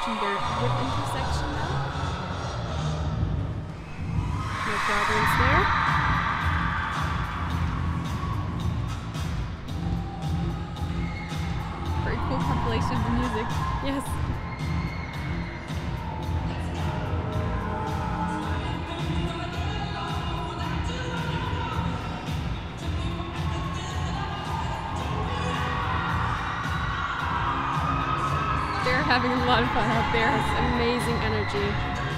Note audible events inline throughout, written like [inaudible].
Approaching their hip intersection now. No problems there. Having a lot of fun out there. It's amazing energy.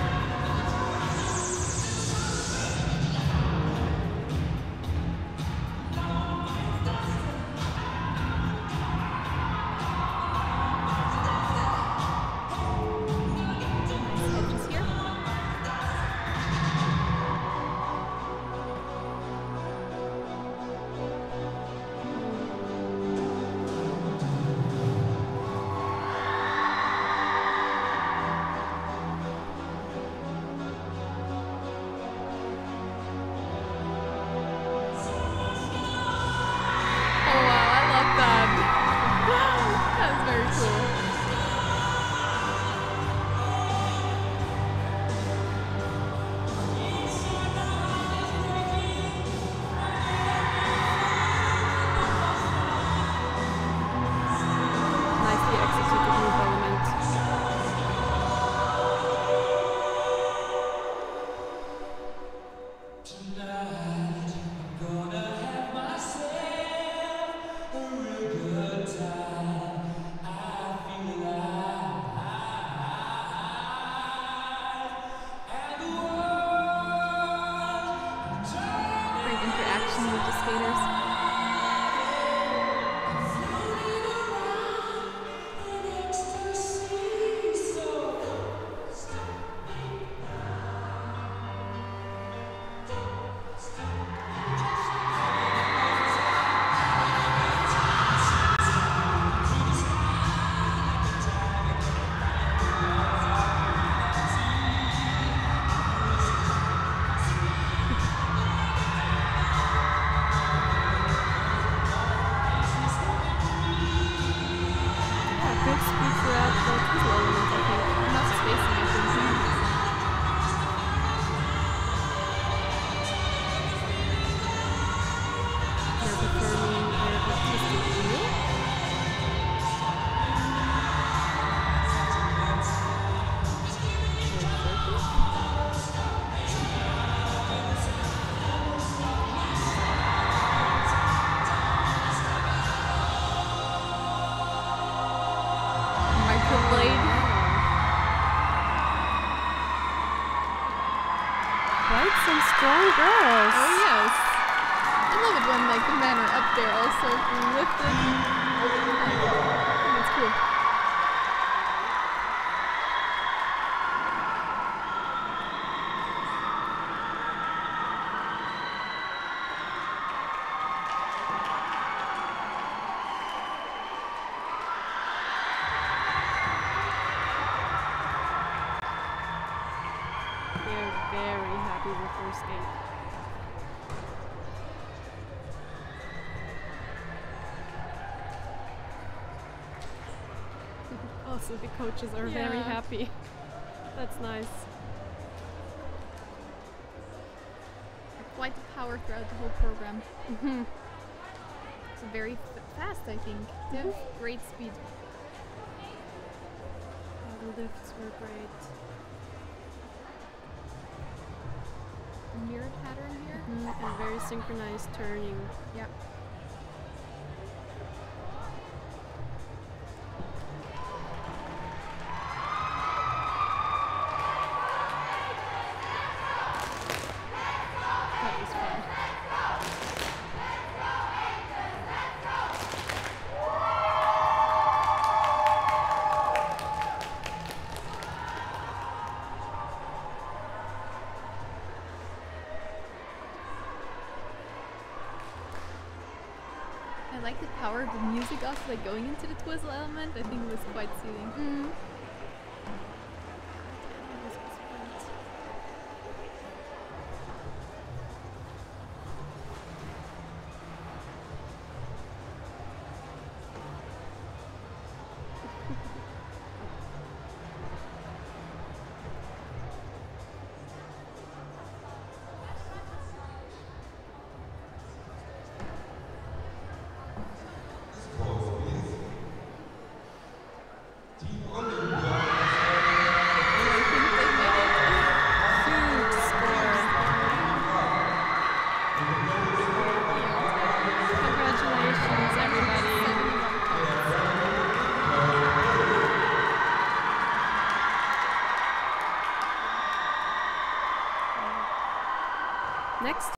Skaters. Good Quite some strong girls. Oh yes. I love it when like the men are up there also lifted. It's cool. They're very happy with their skate. [laughs] Also, the coaches are very happy. That's nice. Quite the power throughout the whole program. Mhm. It's very fast, I think. They have great speed. Yeah, the lifts were great. Mirror pattern here. Mhm, And very synchronized turning. Yeah. Like the power of the music also, like going into the twizzle element. I think it was quite soothing. Mm.